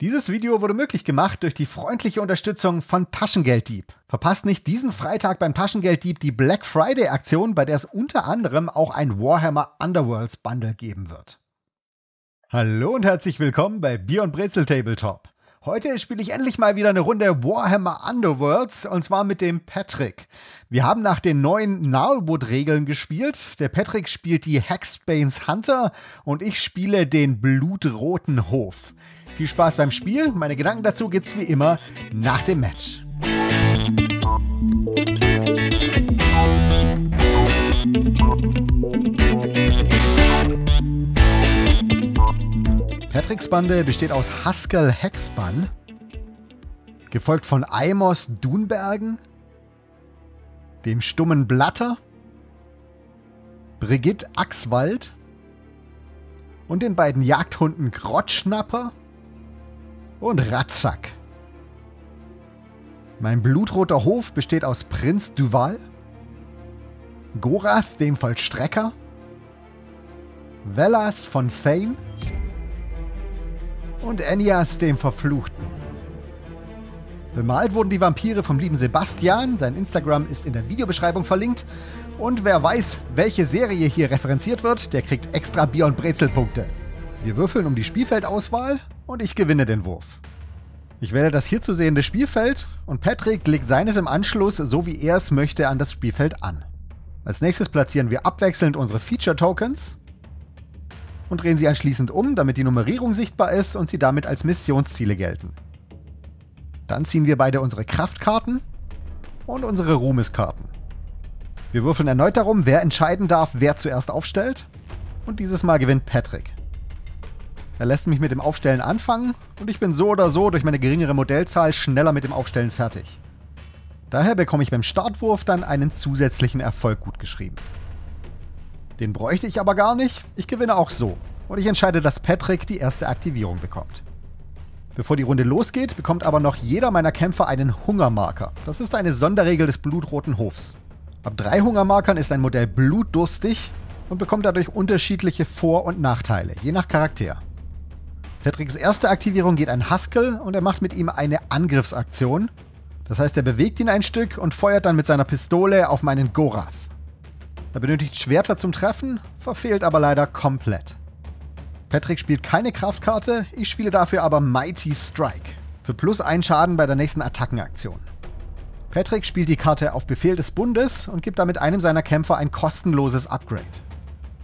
Dieses Video wurde möglich gemacht durch die freundliche Unterstützung von Taschengelddieb. Verpasst nicht diesen Freitag beim Taschengelddieb die Black Friday Aktion, bei der es unter anderem auch ein Warhammer Underworlds Bundle geben wird. Hallo und herzlich willkommen bei Bier und Brezel Tabletop. Heute spiele ich endlich mal wieder eine Runde Warhammer Underworlds und zwar mit dem Patrick. Wir haben nach den neuen Gnarlwood-Regeln gespielt. Der Patrick spielt die Hexbanes Hunter und ich spiele den blutroten Hof. Viel Spaß beim Spiel. Meine Gedanken dazu gibt's wie immer nach dem Match. Patricks Bande besteht aus Haskell Hexbann, gefolgt von Eimos Dunbergen, dem stummen Blatter, Brigitte Axwald und den beiden Jagdhunden Grottschnapper und Ratzak. Mein blutroter Hof besteht aus Prinz Duval, Gorath, dem Vollstrecker, Velas von Fane und Enias, dem Verfluchten. Bemalt wurden die Vampire vom lieben Sebastian, sein Instagram ist in der Videobeschreibung verlinkt. Und wer weiß, welche Serie hier referenziert wird, der kriegt extra Bier- und Brezelpunkte. Wir würfeln um die Spielfeldauswahl und ich gewinne den Wurf. Ich wähle das hier zu sehende Spielfeld und Patrick legt seines im Anschluss, so wie er es möchte, an das Spielfeld an. Als nächstes platzieren wir abwechselnd unsere Feature Tokens und drehen sie anschließend um, damit die Nummerierung sichtbar ist und sie damit als Missionsziele gelten. Dann ziehen wir beide unsere Kraftkarten und unsere Ruhmeskarten. Wir würfeln erneut darum, wer entscheiden darf, wer zuerst aufstellt. Und dieses Mal gewinnt Patrick. Er lässt mich mit dem Aufstellen anfangen und ich bin so oder so durch meine geringere Modellzahl schneller mit dem Aufstellen fertig. Daher bekomme ich beim Startwurf dann einen zusätzlichen Erfolg gutgeschrieben. Den bräuchte ich aber gar nicht, ich gewinne auch so und ich entscheide, dass Patrick die erste Aktivierung bekommt. Bevor die Runde losgeht, bekommt aber noch jeder meiner Kämpfer einen Hungermarker. Das ist eine Sonderregel des blutroten Hofs. Ab drei Hungermarkern ist ein Modell blutdurstig und bekommt dadurch unterschiedliche Vor- und Nachteile, je nach Charakter. Patricks erste Aktivierung geht an Haskell und er macht mit ihm eine Angriffsaktion. Das heißt, er bewegt ihn ein Stück und feuert dann mit seiner Pistole auf meinen Gorath. Er benötigt Schwerter zum Treffen, verfehlt aber leider komplett. Patrick spielt keine Kraftkarte, ich spiele dafür aber Mighty Strike. Für plus ein Schaden bei der nächsten Attackenaktion. Patrick spielt die Karte auf Befehl des Bundes und gibt damit einem seiner Kämpfer ein kostenloses Upgrade.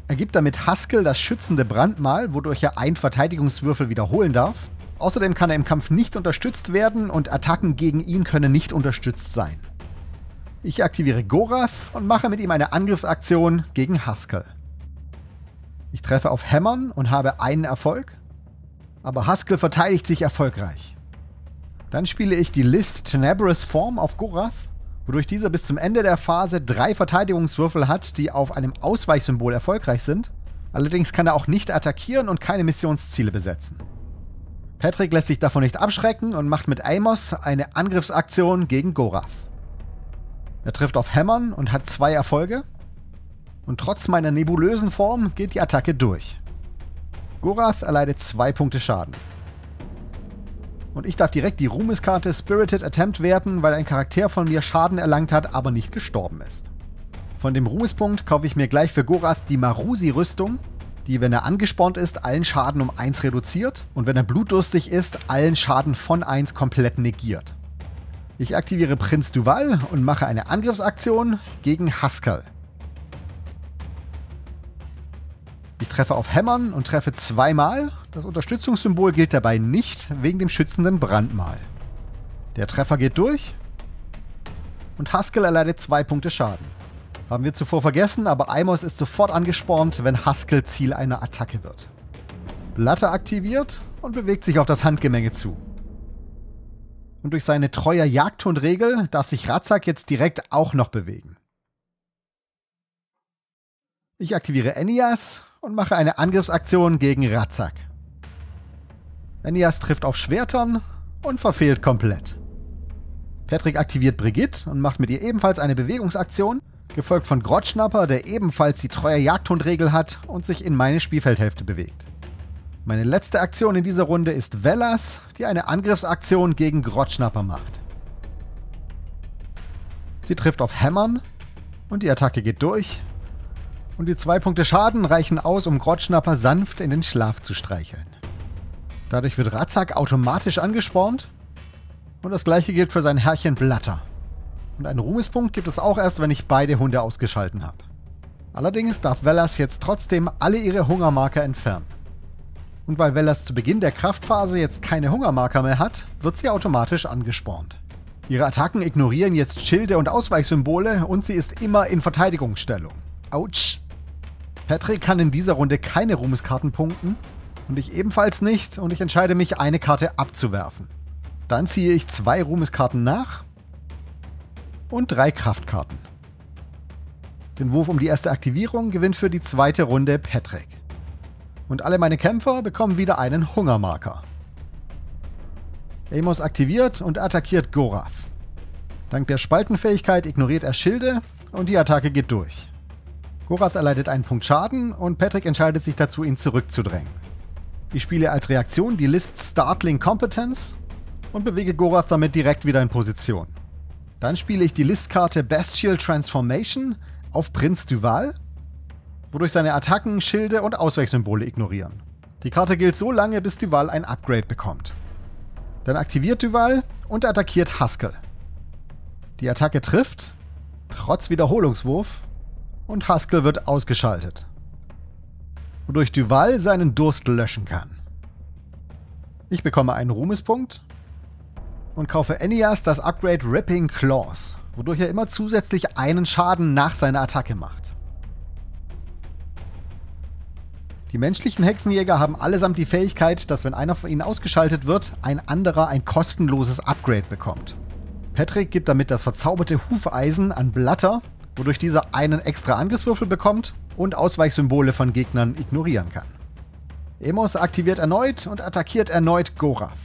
Er gibt damit Haskell das schützende Brandmal, wodurch er einen Verteidigungswürfel wiederholen darf. Außerdem kann er im Kampf nicht unterstützt werden und Attacken gegen ihn können nicht unterstützt sein. Ich aktiviere Gorath und mache mit ihm eine Angriffsaktion gegen Haskell. Ich treffe auf Hämmern und habe einen Erfolg, aber Haskell verteidigt sich erfolgreich. Dann spiele ich die List Tenebrous Form auf Gorath wodurch dieser bis zum Ende der Phase drei Verteidigungswürfel hat, die auf einem Ausweichsymbol erfolgreich sind. Allerdings kann er auch nicht attackieren und keine Missionsziele besetzen. Patrick lässt sich davon nicht abschrecken und macht mit Amos eine Angriffsaktion gegen Gorath. Er trifft auf Hämmern und hat zwei Erfolge. Und trotz meiner nebulösen Form geht die Attacke durch. Gorath erleidet zwei Punkte Schaden. Und ich darf direkt die Ruhmeskarte Spirited Attempt werten, weil ein Charakter von mir Schaden erlangt hat, aber nicht gestorben ist. Von dem Ruhmespunkt kaufe ich mir gleich für Gorath die Marusi-Rüstung, die, wenn er angespornt ist, allen Schaden um 1 reduziert und wenn er blutdurstig ist, allen Schaden von 1 komplett negiert. Ich aktiviere Prinz Duval und mache eine Angriffsaktion gegen Haskell. Ich treffe auf Hämmern und treffe zweimal. Das Unterstützungssymbol gilt dabei nicht wegen dem schützenden Brandmal. Der Treffer geht durch und Haskell erleidet zwei Punkte Schaden. Haben wir zuvor vergessen, aber Eimos ist sofort angespornt, wenn Haskell Ziel einer Attacke wird. Blatter aktiviert und bewegt sich auf das Handgemenge zu. Und durch seine treue Jagdhundregel darf sich Ratzak jetzt direkt auch noch bewegen. Ich aktiviere Enias und mache eine Angriffsaktion gegen Ratzak. Enias trifft auf Schwertern und verfehlt komplett. Patrick aktiviert Brigitte und macht mit ihr ebenfalls eine Bewegungsaktion, gefolgt von Grottschnapper, der ebenfalls die treue Jagdhundregel hat und sich in meine Spielfeldhälfte bewegt. Meine letzte Aktion in dieser Runde ist Velas, die eine Angriffsaktion gegen Grotschnapper macht. Sie trifft auf Hämmern und die Attacke geht durch. Und die zwei Punkte Schaden reichen aus, um Grotschnapper sanft in den Schlaf zu streicheln. Dadurch wird Ratzak automatisch angespornt. Und das gleiche gilt für sein Herrchen Blatter. Und einen Ruhmespunkt gibt es auch erst, wenn ich beide Hunde ausgeschalten habe. Allerdings darf Velas jetzt trotzdem alle ihre Hungermarker entfernen. Und weil Velas zu Beginn der Kraftphase jetzt keine Hungermarker mehr hat, wird sie automatisch angespornt. Ihre Attacken ignorieren jetzt Schilde und Ausweichsymbole und sie ist immer in Verteidigungsstellung. Autsch! Patrick kann in dieser Runde keine Ruhmeskarten punkten und ich ebenfalls nicht und ich entscheide mich, eine Karte abzuwerfen. Dann ziehe ich zwei Ruhmeskarten nach und drei Kraftkarten. Den Wurf um die erste Aktivierung gewinnt für die zweite Runde Patrick. Und alle meine Kämpfer bekommen wieder einen Hungermarker. Amos aktiviert und attackiert Gorath. Dank der Spaltenfähigkeit ignoriert er Schilde und die Attacke geht durch. Gorath erleidet einen Punkt Schaden und Patrick entscheidet sich dazu, ihn zurückzudrängen. Ich spiele als Reaktion die List Startling Competence und bewege Gorath damit direkt wieder in Position. Dann spiele ich die Listkarte Bestial Transformation auf Prinz Duval, wodurch seine Attacken, Schilde und Ausweichsymbole ignorieren. Die Karte gilt so lange, bis Duval ein Upgrade bekommt. Dann aktiviert Duval und attackiert Haskell. Die Attacke trifft, trotz Wiederholungswurf, und Haskell wird ausgeschaltet. Wodurch Duval seinen Durst löschen kann. Ich bekomme einen Ruhmespunkt und kaufe Enias das Upgrade Ripping Claws, wodurch er immer zusätzlich einen Schaden nach seiner Attacke macht. Die menschlichen Hexenjäger haben allesamt die Fähigkeit, dass wenn einer von ihnen ausgeschaltet wird, ein anderer ein kostenloses Upgrade bekommt. Patrick gibt damit das verzauberte Hufeisen an Blatter, wodurch dieser einen extra Angriffswürfel bekommt und Ausweichsymbole von Gegnern ignorieren kann. Emos aktiviert erneut und attackiert erneut Gorath.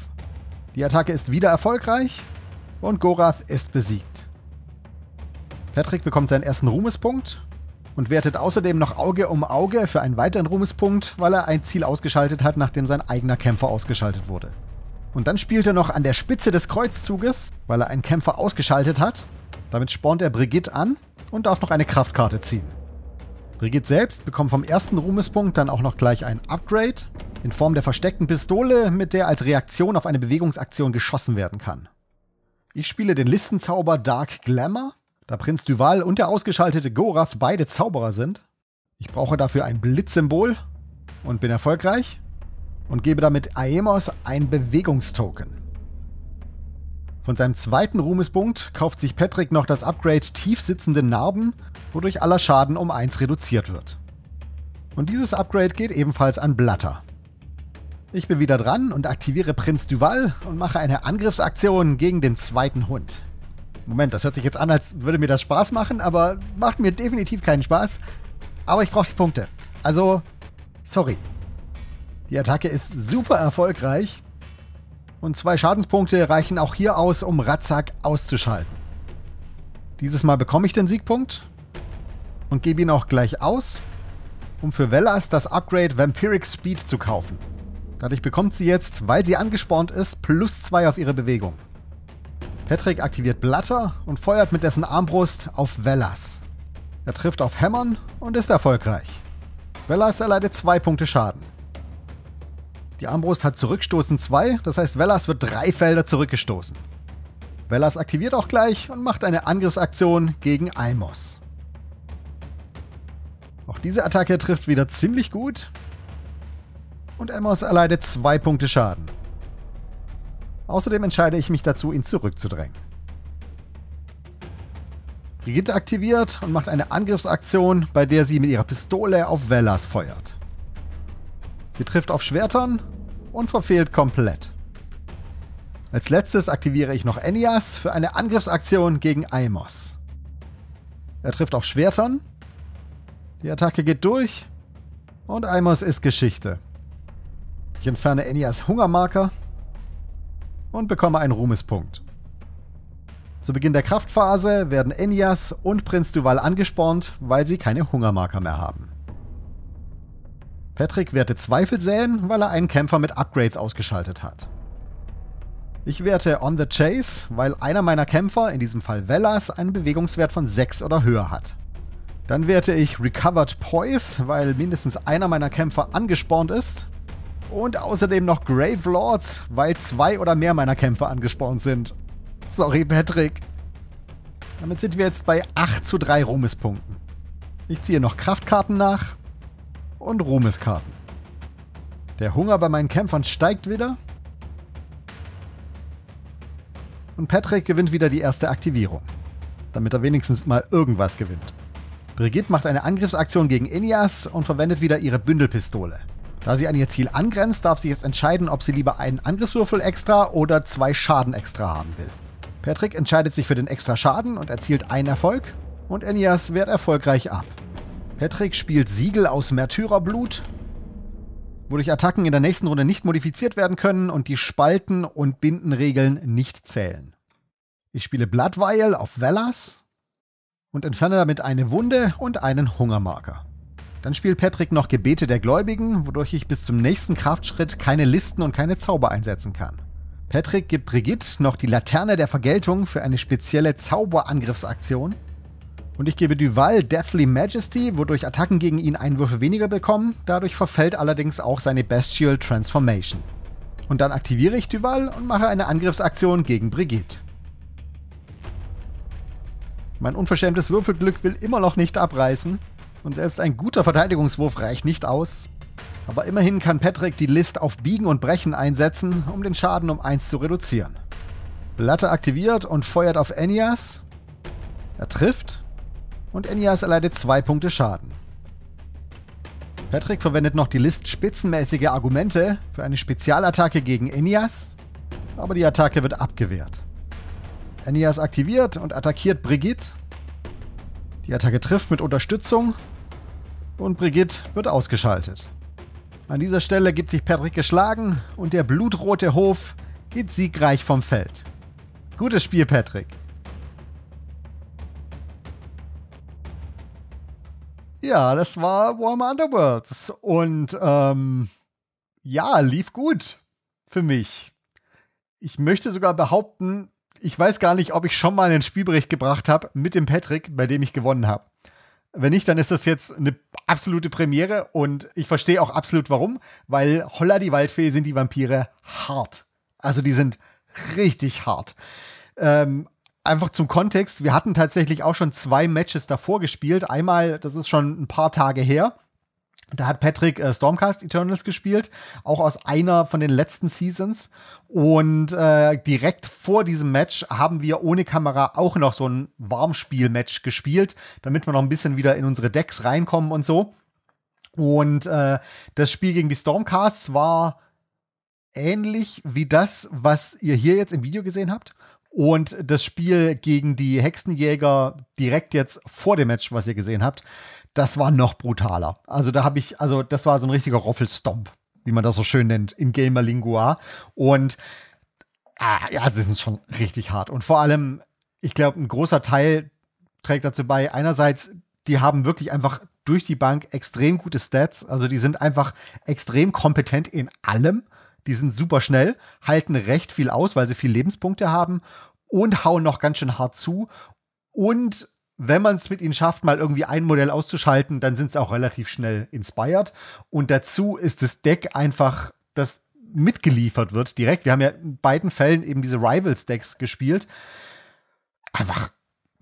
Die Attacke ist wieder erfolgreich und Gorath ist besiegt. Patrick bekommt seinen ersten Ruhmespunkt und wertet außerdem noch Auge um Auge für einen weiteren Ruhmespunkt, weil er ein Ziel ausgeschaltet hat, nachdem sein eigener Kämpfer ausgeschaltet wurde. Und dann spielt er noch an der Spitze des Kreuzzuges, weil er einen Kämpfer ausgeschaltet hat. Damit spornt er Brigitte an und darf noch eine Kraftkarte ziehen. Brigitte selbst bekommt vom ersten Ruhmespunkt dann auch noch gleich ein Upgrade in Form der versteckten Pistole, mit der als Reaktion auf eine Bewegungsaktion geschossen werden kann. Ich spiele den Listenzauber Dark Glamour da Prinz Duval und der ausgeschaltete Gorath beide Zauberer sind. Ich brauche dafür ein Blitzsymbol und bin erfolgreich und gebe damit Aemos ein Bewegungstoken. Von seinem zweiten Ruhmespunkt kauft sich Patrick noch das Upgrade tief sitzende Narben, wodurch aller Schaden um 1 reduziert wird. Und dieses Upgrade geht ebenfalls an Blatter. Ich bin wieder dran und aktiviere Prinz Duval und mache eine Angriffsaktion gegen den zweiten Hund. Moment, das hört sich jetzt an, als würde mir das Spaß machen, aber macht mir definitiv keinen Spaß. Aber ich brauche die Punkte. Also, sorry. Die Attacke ist super erfolgreich. Und zwei Schadenspunkte reichen auch hier aus, um Ratzak auszuschalten. Dieses Mal bekomme ich den Siegpunkt und gebe ihn auch gleich aus, um für Velas das Upgrade Vampiric Speed zu kaufen. Dadurch bekommt sie jetzt, weil sie angespornt ist, plus 2 auf ihre Bewegung. Patrick aktiviert Blatter und feuert mit dessen Armbrust auf Velas. Er trifft auf Hämmern und ist erfolgreich. Velas erleidet zwei Punkte Schaden. Die Armbrust hat Zurückstoßen 2, das heißt Velas wird drei Felder zurückgestoßen. Velas aktiviert auch gleich und macht eine Angriffsaktion gegen Almos. Auch diese Attacke trifft wieder ziemlich gut. Und Amos erleidet zwei Punkte Schaden. Außerdem entscheide ich mich dazu, ihn zurückzudrängen. Brigitte aktiviert und macht eine Angriffsaktion, bei der sie mit ihrer Pistole auf Velas feuert. Sie trifft auf Schwertern und verfehlt komplett. Als letztes aktiviere ich noch Enias für eine Angriffsaktion gegen Aimos. Er trifft auf Schwertern, die Attacke geht durch und Aimos ist Geschichte. Ich entferne Enias Hungermarker und bekomme einen Ruhmespunkt. Zu Beginn der Kraftphase werden Enias und Prinz Duval angespornt, weil sie keine Hungermarker mehr haben. Patrick werte Zweifel säen, weil er einen Kämpfer mit Upgrades ausgeschaltet hat. Ich werte On the Chase, weil einer meiner Kämpfer, in diesem Fall Velas, einen Bewegungswert von 6 oder höher hat. Dann werte ich Recovered Poise, weil mindestens einer meiner Kämpfer angespornt ist. Und außerdem noch Grave Lords, weil zwei oder mehr meiner Kämpfer angespornt sind. Sorry, Patrick. Damit sind wir jetzt bei 8 zu 3 Ruhmespunkten. Ich ziehe noch Kraftkarten nach und Ruhmeskarten. Der Hunger bei meinen Kämpfern steigt wieder. Und Patrick gewinnt wieder die erste Aktivierung. Damit er wenigstens mal irgendwas gewinnt. Brigitte macht eine Angriffsaktion gegen Enias und verwendet wieder ihre Bündelpistole. Da sie an ihr Ziel angrenzt, darf sie jetzt entscheiden, ob sie lieber einen Angriffswürfel extra oder zwei Schaden extra haben will. Patrick entscheidet sich für den extra Schaden und erzielt einen Erfolg und Enias wehrt erfolgreich ab. Patrick spielt Siegel aus Märtyrerblut, wodurch Attacken in der nächsten Runde nicht modifiziert werden können und die Spalten- und Bindenregeln nicht zählen. Ich spiele Blood Vial auf Velas und entferne damit eine Wunde und einen Hungermarker. Dann spielt Patrick noch Gebete der Gläubigen, wodurch ich bis zum nächsten Kraftschritt keine Listen und keine Zauber einsetzen kann. Patrick gibt Brigitte noch die Laterne der Vergeltung für eine spezielle Zauberangriffsaktion und ich gebe Duval Deathly Majesty, wodurch Attacken gegen ihn einen Würfel weniger bekommen. Dadurch verfällt allerdings auch seine Bestial Transformation. Und dann aktiviere ich Duval und mache eine Angriffsaktion gegen Brigitte. Mein unverschämtes Würfelglück will immer noch nicht abreißen. Und selbst ein guter Verteidigungswurf reicht nicht aus. Aber immerhin kann Patrick die List auf Biegen und Brechen einsetzen, um den Schaden um 1 zu reduzieren. Blatte aktiviert und feuert auf Enias. Er trifft und Enias erleidet zwei Punkte Schaden. Patrick verwendet noch die List spitzenmäßige Argumente für eine Spezialattacke gegen Enias, aber die Attacke wird abgewehrt. Enias aktiviert und attackiert Brigitte. Die Attacke trifft mit Unterstützung und Brigitte wird ausgeschaltet. An dieser Stelle gibt sich Patrick geschlagen und der blutrote Hof geht siegreich vom Feld. Gutes Spiel, Patrick. Ja, das war Warhammer Underworlds. Und ähm, ja, lief gut für mich. Ich möchte sogar behaupten, ich weiß gar nicht, ob ich schon mal einen Spielbericht gebracht habe mit dem Patrick, bei dem ich gewonnen habe. Wenn nicht, dann ist das jetzt eine absolute Premiere und ich verstehe auch absolut warum, weil Holla die Waldfee sind die Vampire hart. Also die sind richtig hart. Ähm, einfach zum Kontext, wir hatten tatsächlich auch schon zwei Matches davor gespielt. Einmal, das ist schon ein paar Tage her. Da hat Patrick äh, Stormcast Eternals gespielt, auch aus einer von den letzten Seasons. Und äh, direkt vor diesem Match haben wir ohne Kamera auch noch so ein Warmspiel-Match gespielt, damit wir noch ein bisschen wieder in unsere Decks reinkommen und so. Und äh, das Spiel gegen die Stormcasts war ähnlich wie das, was ihr hier jetzt im Video gesehen habt. Und das Spiel gegen die Hexenjäger direkt jetzt vor dem Match, was ihr gesehen habt, das war noch brutaler. Also da habe ich, also das war so ein richtiger Roffelstomp, wie man das so schön nennt, in Gamer Lingua. Und ah, ja, sie sind schon richtig hart. Und vor allem, ich glaube, ein großer Teil trägt dazu bei, einerseits, die haben wirklich einfach durch die Bank extrem gute Stats. Also die sind einfach extrem kompetent in allem. Die sind super schnell, halten recht viel aus, weil sie viel Lebenspunkte haben und hauen noch ganz schön hart zu. Und wenn man es mit ihnen schafft, mal irgendwie ein Modell auszuschalten, dann sind sie auch relativ schnell inspired. Und dazu ist das Deck einfach, das mitgeliefert wird direkt. Wir haben ja in beiden Fällen eben diese Rivals-Decks gespielt. Einfach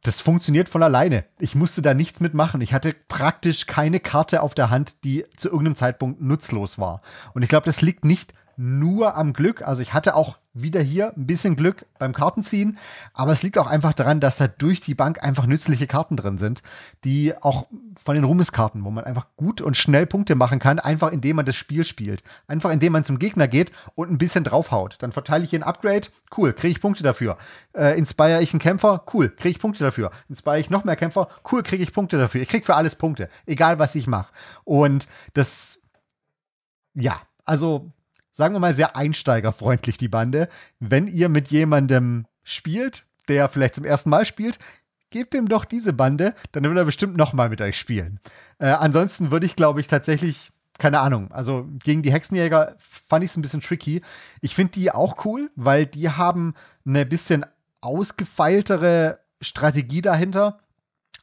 das funktioniert von alleine. Ich musste da nichts mitmachen. Ich hatte praktisch keine Karte auf der Hand, die zu irgendeinem Zeitpunkt nutzlos war. Und ich glaube, das liegt nicht nur am Glück. Also ich hatte auch wieder hier ein bisschen Glück beim Kartenziehen, aber es liegt auch einfach daran, dass da durch die Bank einfach nützliche Karten drin sind, die auch von den Ruhmeskarten, wo man einfach gut und schnell Punkte machen kann, einfach indem man das Spiel spielt. Einfach indem man zum Gegner geht und ein bisschen draufhaut. Dann verteile ich hier ein Upgrade, cool, kriege ich Punkte dafür. Äh, inspire ich einen Kämpfer, cool, kriege ich Punkte dafür. Inspire ich noch mehr Kämpfer, cool, kriege ich Punkte dafür. Ich kriege für alles Punkte, egal was ich mache. Und das, ja, also sagen wir mal, sehr einsteigerfreundlich, die Bande. Wenn ihr mit jemandem spielt, der vielleicht zum ersten Mal spielt, gebt ihm doch diese Bande, dann will er bestimmt nochmal mit euch spielen. Äh, ansonsten würde ich, glaube ich, tatsächlich keine Ahnung. Also gegen die Hexenjäger fand ich es ein bisschen tricky. Ich finde die auch cool, weil die haben eine bisschen ausgefeiltere Strategie dahinter.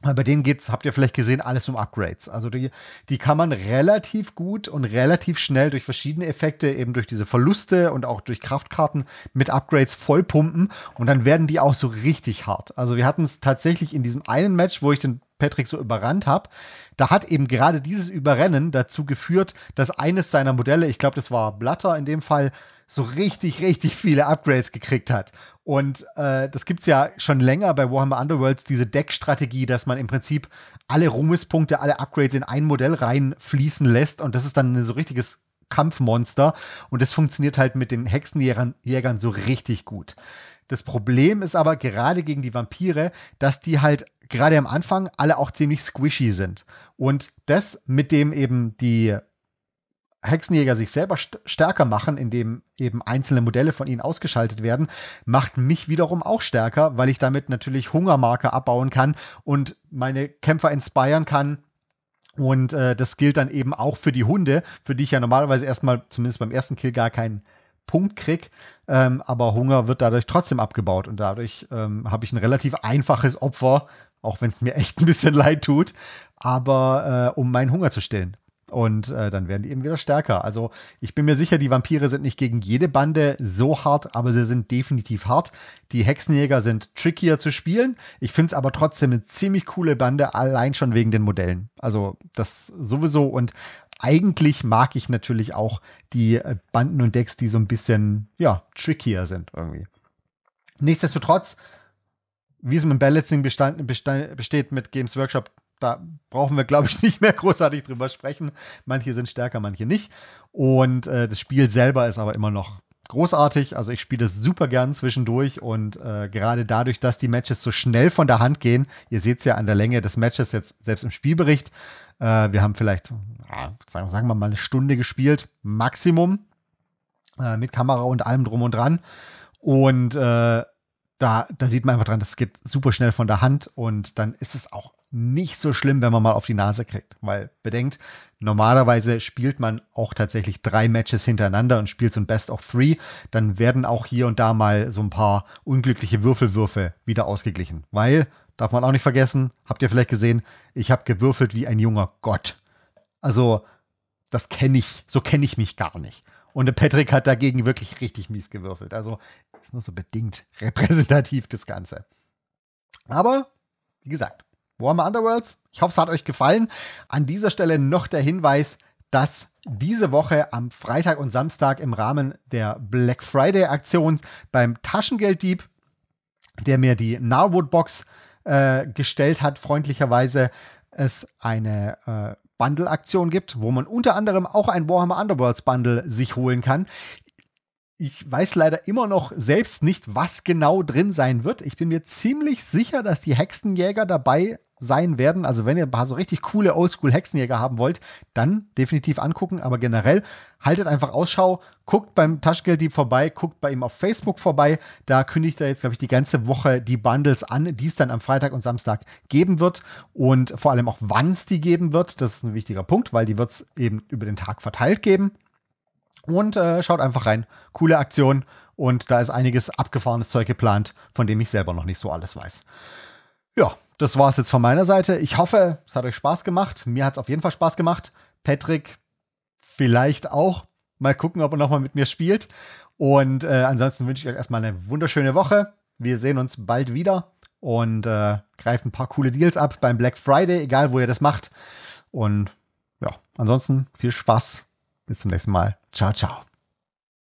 Bei denen geht's, habt ihr vielleicht gesehen, alles um Upgrades. Also die, die kann man relativ gut und relativ schnell durch verschiedene Effekte, eben durch diese Verluste und auch durch Kraftkarten mit Upgrades vollpumpen und dann werden die auch so richtig hart. Also wir hatten es tatsächlich in diesem einen Match, wo ich den Patrick so überrannt habe, da hat eben gerade dieses Überrennen dazu geführt, dass eines seiner Modelle, ich glaube, das war Blatter in dem Fall, so richtig, richtig viele Upgrades gekriegt hat. Und äh, das gibt es ja schon länger bei Warhammer Underworlds, diese Deckstrategie, dass man im Prinzip alle Ruhmespunkte, alle Upgrades in ein Modell reinfließen lässt. Und das ist dann so richtiges Kampfmonster. Und das funktioniert halt mit den Hexenjägern Jägern so richtig gut. Das Problem ist aber gerade gegen die Vampire, dass die halt gerade am Anfang alle auch ziemlich squishy sind. Und das, mit dem eben die Hexenjäger sich selber st stärker machen, indem eben einzelne Modelle von ihnen ausgeschaltet werden, macht mich wiederum auch stärker, weil ich damit natürlich Hungermarker abbauen kann und meine Kämpfer inspirieren kann. Und äh, das gilt dann eben auch für die Hunde, für die ich ja normalerweise erstmal, zumindest beim ersten Kill, gar keinen Punkt krieg. Ähm, aber Hunger wird dadurch trotzdem abgebaut und dadurch ähm, habe ich ein relativ einfaches Opfer, auch wenn es mir echt ein bisschen leid tut, aber äh, um meinen Hunger zu stillen. Und äh, dann werden die eben wieder stärker. Also ich bin mir sicher, die Vampire sind nicht gegen jede Bande so hart, aber sie sind definitiv hart. Die Hexenjäger sind trickier zu spielen. Ich finde es aber trotzdem eine ziemlich coole Bande, allein schon wegen den Modellen. Also das sowieso. Und eigentlich mag ich natürlich auch die äh, Banden und Decks, die so ein bisschen, ja, trickier sind irgendwie. Nichtsdestotrotz, wie es mit Balancing bestand, besteht mit Games Workshop, da brauchen wir, glaube ich, nicht mehr großartig drüber sprechen. Manche sind stärker, manche nicht. Und äh, das Spiel selber ist aber immer noch großartig. Also ich spiele das super gern zwischendurch und äh, gerade dadurch, dass die Matches so schnell von der Hand gehen, ihr seht es ja an der Länge des Matches jetzt selbst im Spielbericht, äh, wir haben vielleicht, ja, sagen, sagen, wir mal, eine Stunde gespielt, Maximum, äh, mit Kamera und allem drum und dran. Und äh, da, da sieht man einfach dran, das geht super schnell von der Hand und dann ist es auch nicht so schlimm, wenn man mal auf die Nase kriegt. Weil bedenkt, normalerweise spielt man auch tatsächlich drei Matches hintereinander und spielt so ein Best of Three. Dann werden auch hier und da mal so ein paar unglückliche Würfelwürfe wieder ausgeglichen. Weil, darf man auch nicht vergessen, habt ihr vielleicht gesehen, ich habe gewürfelt wie ein junger Gott. Also, das kenne ich, so kenne ich mich gar nicht. Und Patrick hat dagegen wirklich richtig mies gewürfelt. Also ist nur so bedingt repräsentativ das Ganze. Aber, wie gesagt, Warhammer Underworlds. Ich hoffe, es hat euch gefallen. An dieser Stelle noch der Hinweis, dass diese Woche am Freitag und Samstag im Rahmen der Black Friday Aktion beim Taschengelddieb, der mir die Narwood Box äh, gestellt hat, freundlicherweise es eine äh, Bundle-Aktion gibt, wo man unter anderem auch ein Warhammer Underworlds Bundle sich holen kann. Ich weiß leider immer noch selbst nicht, was genau drin sein wird. Ich bin mir ziemlich sicher, dass die Hexenjäger dabei sein werden. Also wenn ihr ein paar so richtig coole Oldschool-Hexenjäger haben wollt, dann definitiv angucken. Aber generell haltet einfach Ausschau, guckt beim Taschengelddieb vorbei, guckt bei ihm auf Facebook vorbei. Da kündigt er jetzt, glaube ich, die ganze Woche die Bundles an, die es dann am Freitag und Samstag geben wird. Und vor allem auch, wann es die geben wird. Das ist ein wichtiger Punkt, weil die wird es eben über den Tag verteilt geben. Und äh, schaut einfach rein. Coole Aktion. Und da ist einiges abgefahrenes Zeug geplant, von dem ich selber noch nicht so alles weiß. Ja, das war es jetzt von meiner Seite. Ich hoffe, es hat euch Spaß gemacht. Mir hat es auf jeden Fall Spaß gemacht. Patrick vielleicht auch. Mal gucken, ob er nochmal mit mir spielt. Und äh, ansonsten wünsche ich euch erstmal eine wunderschöne Woche. Wir sehen uns bald wieder und äh, greift ein paar coole Deals ab beim Black Friday, egal wo ihr das macht. Und ja, ansonsten viel Spaß. Bis zum nächsten Mal. Ciao, ciao.